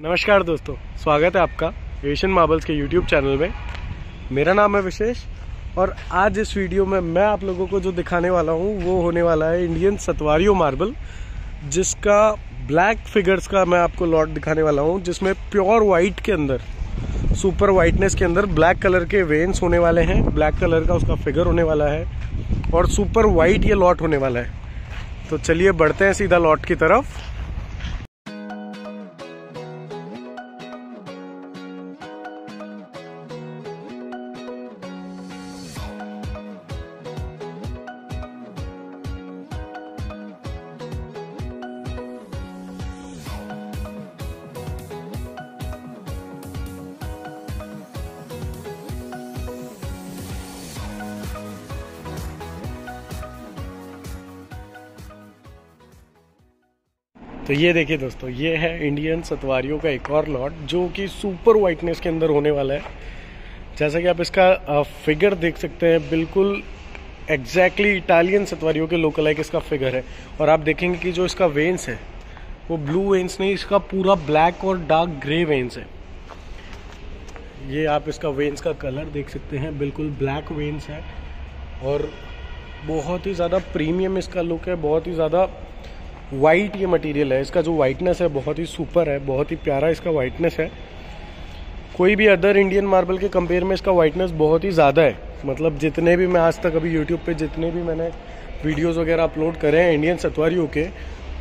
नमस्कार दोस्तों, स्वागत है आपका एशियन मार्बल्स के यूट्यूब चैनल में। मेरा नाम है विशेष और आज इस वीडियो में मैं आप लोगों को जो दिखाने वाला हूँ, वो होने वाला है इंडियन सतवारियो मार्बल जिसका ब्लैक फिगर्स का मैं आपको लॉट दिखाने वाला हूँ, जिसमें प्योर वाइट के अंदर सुपर वाइटनेस के अंदर ब्लैक कलर के वेन्स होने वाले हैं। ब्लैक कलर का उसका फिगर होने वाला है और सुपर वाइट ये लॉट होने वाला है। तो चलिए बढ़ते हैं सीधा लॉट की तरफ़। तो ये देखिए दोस्तों, ये है इंडियन सतवारियों का एक और लॉट जो कि सुपर वाइटनेस के अंदर होने वाला है। जैसा कि आप इसका फिगर देख सकते हैं, बिल्कुल एग्जैक्टली इटालियन सतवारियों के लोकल लाइक इसका फिगर है। और आप देखेंगे कि जो इसका वेन्स है, वो ब्लू वेन्स नहीं, इसका पूरा ब्लैक और डार्क ग्रे वेन्स है। ये आप इसका वेन्स का कलर देख सकते हैं, बिल्कुल ब्लैक वेन्स है। और बहुत ही ज़्यादा प्रीमियम इसका लुक है, बहुत ही ज़्यादा वाइट ये मटेरियल है, इसका जो वाइटनेस है बहुत ही सुपर है, बहुत ही प्यारा इसका वाइटनेस है। कोई भी अदर इंडियन मार्बल के कंपेयर में इसका वाइटनेस बहुत ही ज़्यादा है। मतलब जितने भी मैं आज तक अभी यूट्यूब पे जितने भी मैंने वीडियोस वगैरह अपलोड करे हैं इंडियन सतवारियों के,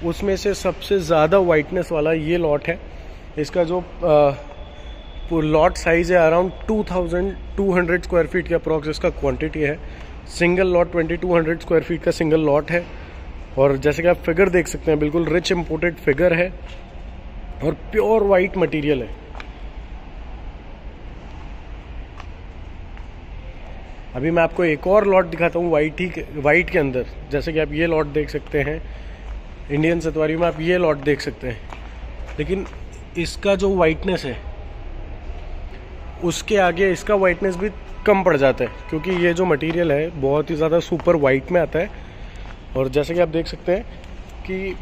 उसमें से सबसे ज़्यादा वाइटनेस वाला ये लॉट है। इसका जो लॉट साइज़ है around two thousand two hundred square feet के अप्रॉक्स इसका क्वांटिटी है। Single lot twenty two hundred square feet का सिंगल लॉट है। और जैसे कि आप फिगर देख सकते हैं, बिल्कुल रिच इम्पोर्टेड फिगर है और प्योर वाइट मटेरियल है। अभी मैं आपको एक और लॉट दिखाता हूँ वाइट ही वाइट के अंदर। जैसे कि आप ये लॉट देख सकते हैं इंडियन सतवारी में आप ये लॉट देख सकते हैं। लेकिन इसका जो वाइटनेस है, उसके आगे इसका वाइटनेस भी कम पड़ जाता है, क्योंकि ये जो मटेरियल है, बहुत ही ज़्यादा सुपर वाइट में आता है। और जैसे कि आप देख सकते हैं कि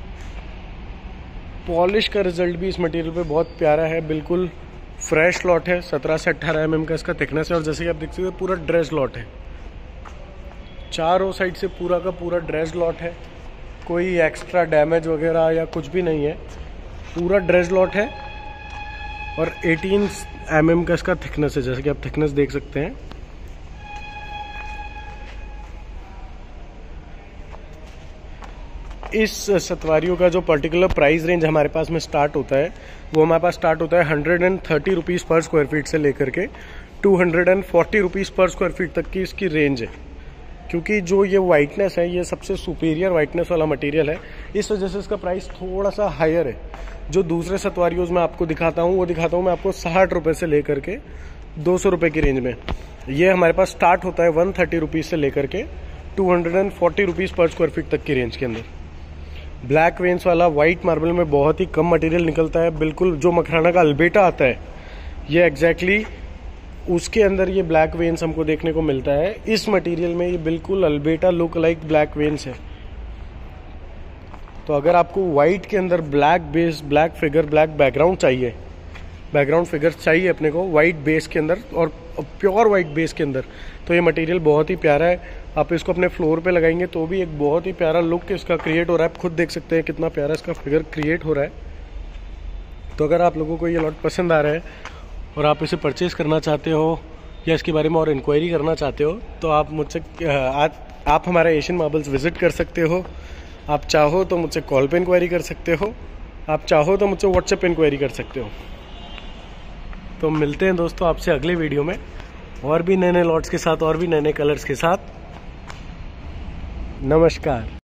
पॉलिश का रिज़ल्ट भी इस मटेरियल पे बहुत प्यारा है, बिल्कुल फ्रेश लॉट है 17 से 18 एम mm का इसका थिकनेस है और जैसे कि आप देख सकते हैं पूरा ड्रेस लॉट है। चारों साइड से पूरा का पूरा ड्रेस लॉट है। कोई एक्स्ट्रा डैमेज वगैरह या कुछ भी नहीं है। पूरा ड्रेस लॉट है और 18 एम mm का इसका थिकनेस है, जैसे कि आप थिकनेस देख सकते हैं। इस सतवारियों का जो पर्टिकुलर प्राइस रेंज हमारे पास में स्टार्ट होता है, वो हमारे पास स्टार्ट होता है hundred and thirty rupees per square feet से लेकर के two hundred and forty rupees per square feet तक की इसकी रेंज है। क्योंकि जो ये वाइटनेस है, ये सबसे सुपीरियर वाइटनेस वाला मटेरियल है, इस वजह से इसका प्राइस थोड़ा सा हायर है। जो दूसरे सतवारियों में आपको दिखाता हूँ, वो दिखाता हूँ मैं आपको साठ रुपये से लेकर के दो सौ रुपये की रेंज में। ये हमारे पास स्टार्ट होता है वन थर्टी रुपीज़ से लेकर के two hundred and forty rupees per square feet तक की रेंज के अंदर। ब्लैक वेन्स वाला वाइट मार्बल में बहुत ही कम मटेरियल निकलता है। बिल्कुल जो मखराना का अल्बेटा आता है, ये एग्जैक्टली exactly उसके अंदर ये ब्लैक वेन्स हमको देखने को मिलता है। इस मटेरियल में ये बिल्कुल अल्बेटा लुक लाइक ब्लैक वेन्स है। तो अगर आपको वाइट के अंदर black base black figure black background चाहिए बैकग्राउंड फिगर्स चाहिए अपने को वाइट बेस के अंदर और प्योर वाइट बेस के अंदर तो ये मटेरियल बहुत ही प्यारा है। आप इसको अपने फ्लोर पे लगाएँगे तो भी एक बहुत ही प्यारा लुक इसका क्रिएट हो रहा है। आप खुद देख सकते हैं कितना प्यारा इसका फिगर क्रिएट हो रहा है। तो अगर आप लोगों को ये लॉट पसंद आ रहा है और आप इसे परचेज करना चाहते हो या इसके बारे में और इंक्वायरी करना चाहते हो तो आप मुझसे आज आप हमारा एशियन मार्बल्स विज़िट कर सकते हो। आप चाहो तो मुझसे कॉल पे इंक्वायरी कर सकते हो। आप चाहो तो मुझसे व्हाट्सएप इंक्वायरी कर सकते हो। तो मिलते हैं दोस्तों आपसे अगले वीडियो में। और भी नए नए लॉट्स के साथ और भी नए नए कलर्स के साथ। नमस्कार।